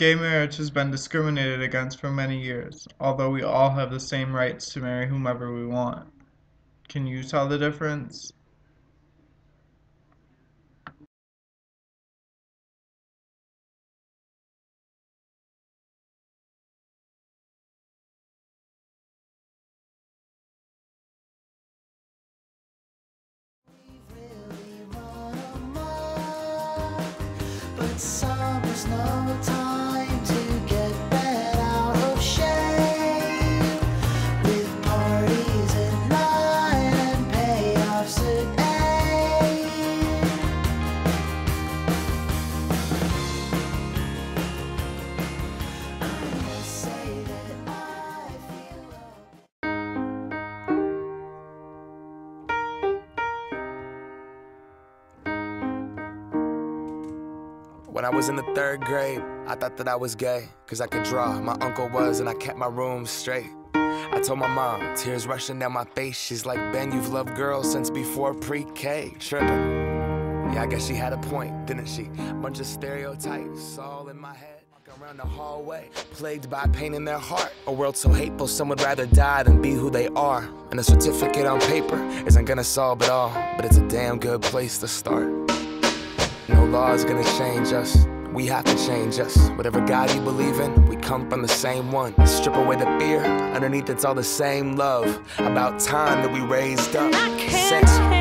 Gay marriage has been discriminated against for many years, although we all have the same rights to marry whomever we want. Can you tell the difference? When I was in the third grade, I thought that I was gay, cause I could draw. My uncle was, and I kept my room straight. I told my mom, tears rushing down my face. She's like, Ben, you've loved girls since before pre K. Tripping. Yeah, I guess she had a point, didn't she? Bunch of stereotypes all in my head. Around the hallway, plagued by pain in their heart. A world so hateful, some would rather die than be who they are. And a certificate on paper isn't gonna solve it all, but it's a damn good place to start. No law is gonna change us. We have to change us. Whatever God you believe in, we come from the same one. Strip away the fear, underneath it's all the same love. About time that we raised up. I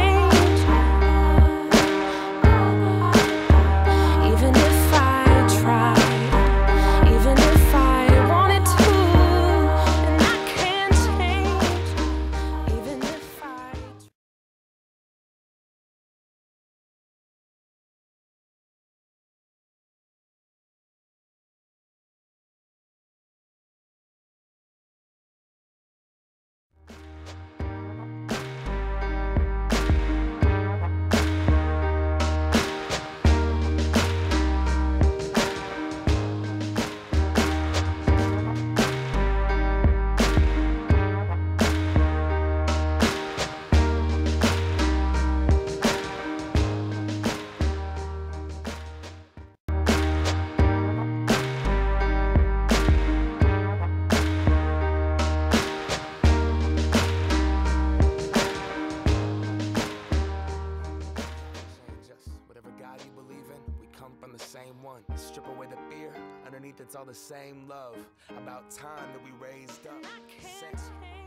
Strip away the fear, underneath it's all the same love. About time that we raised up. change.